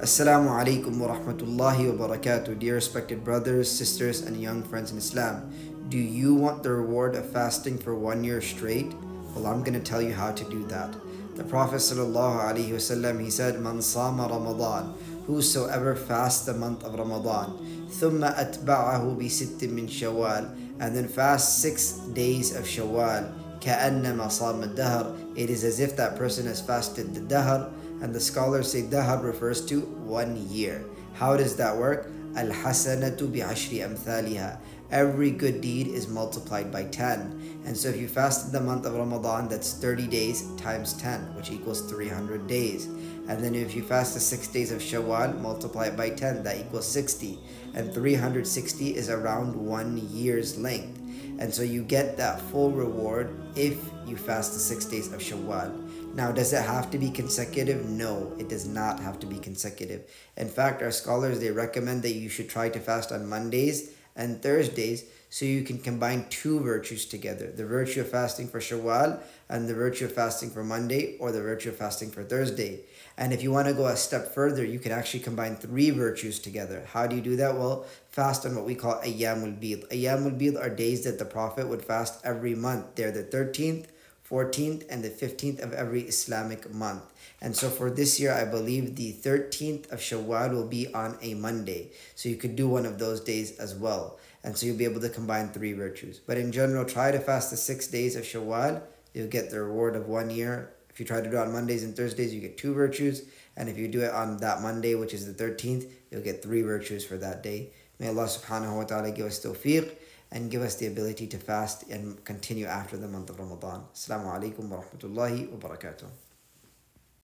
Assalamu alaikum wa rahmatullahi wa barakatuh. Dear respected brothers, sisters, and young friends in Islam, do you want the reward of fasting for one year straight? Well, I'm going to tell you how to do that. The Prophet ﷺ, he said, Man sama Ramadan, whosoever fasts the month of Ramadan, ثم أتبعه بست من شوال, and then fast six days of Shawwal, كأنما صام الدهر, it is as if that person has fasted the dahr, and the scholars say dahr refers to one year. How does that work? Al-hasanatu bi-ashri amthaliha. Every good deed is multiplied by 10. And so if you fasted the month of Ramadan, that's 30 days times 10, which equals 300 days. And then if you fast the 6 days of Shawwal, multiply it by 10, that equals 60. And 360 is around one year's length. And so you get that full reward if you fast the 6 days of Shawwal. Now, does it have to be consecutive? No, it does not have to be consecutive. In fact, our scholars, they recommend that you should try to fast on Mondays and Thursdays so you can combine two virtues together. The virtue of fasting for Shawwal and the virtue of fasting for Monday or the virtue of fasting for Thursday. And if you want to go a step further, you can actually combine three virtues together. How do you do that? Well, fast on what we call Ayyamul Bid. Ayyamul Bid are days that the Prophet would fast every month. They're the 13th, 14th and the 15th of every Islamic month. And so for this year, I believe the 13th of Shawwal will be on a Monday. So you could do one of those days as well. And so you'll be able to combine three virtues. But in general, try to fast the six days of Shawwal. You'll get the reward of one year. If you try to do it on Mondays and Thursdays, you get two virtues. And if you do it on that Monday, which is the 13th, you'll get three virtues for that day. May Allah subhanahu wa ta'ala give us tawfiq and give us the ability to fast and continue after the month of Ramadan. Assalamu alaikum wa rahmatullahi wa barakatuh.